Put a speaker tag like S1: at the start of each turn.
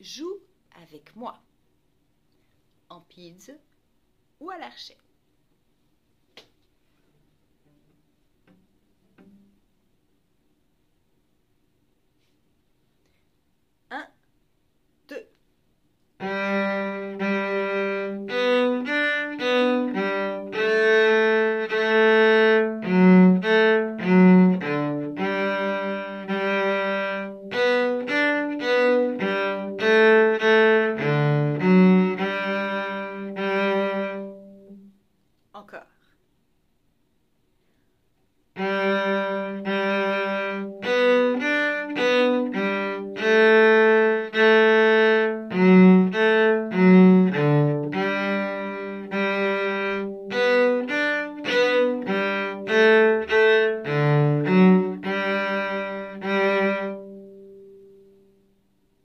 S1: Joue avec moi. En pizza ou à l'archet. Okay.